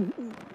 Mm-hmm.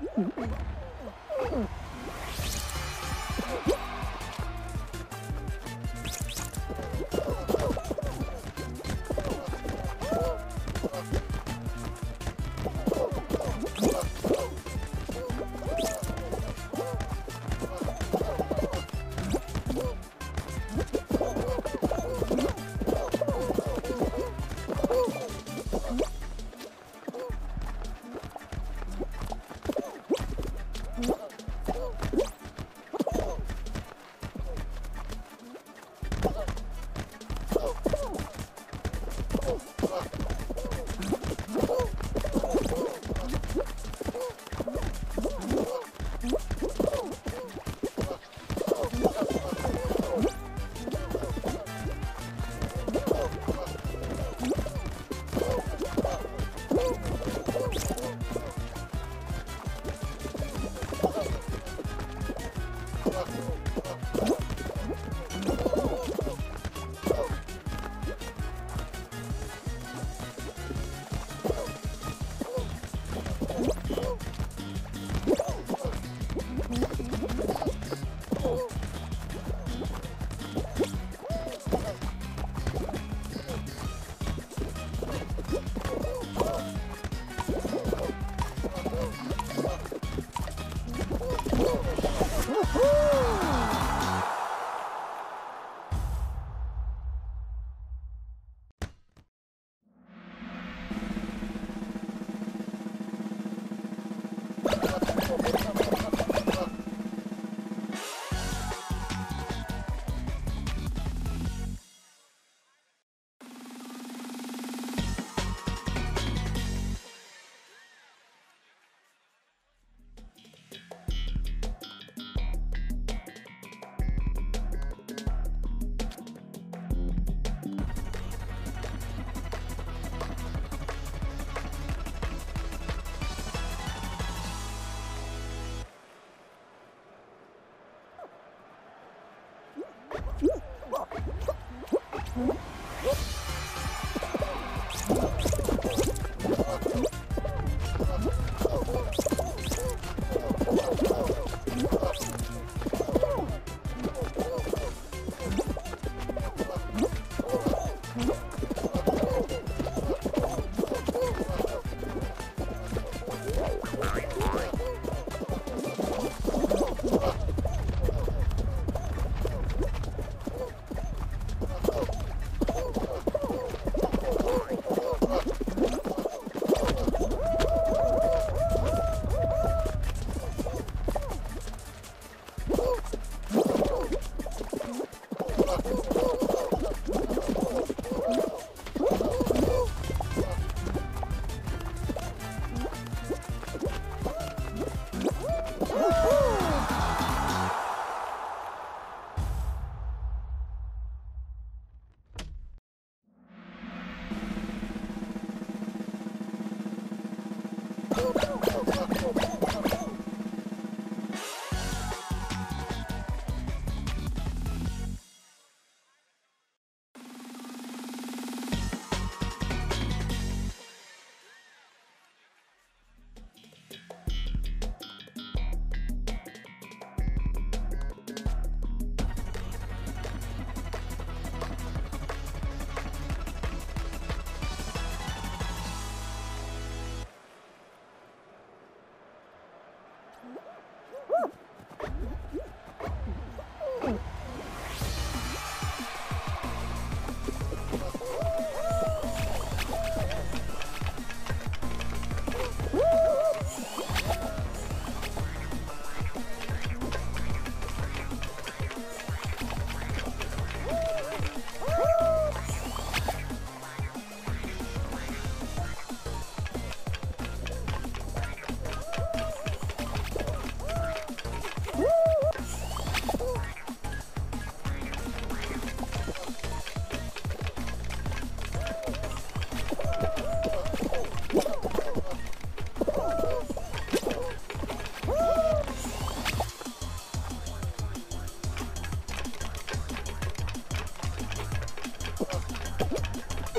嗯嗯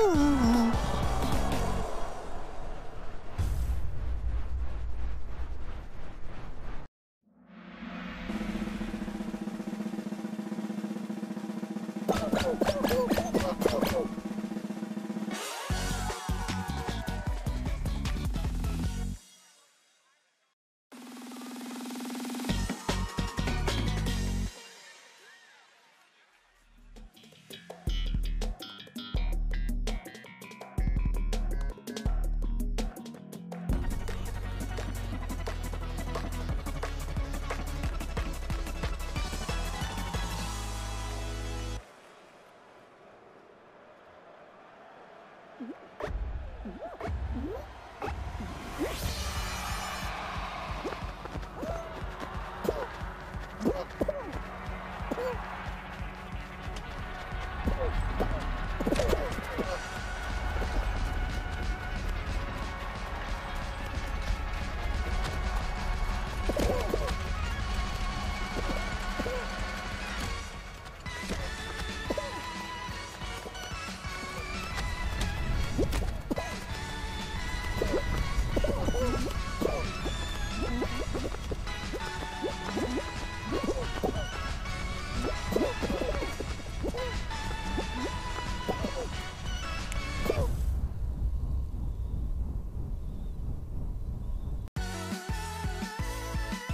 Oh. Mm-hmm.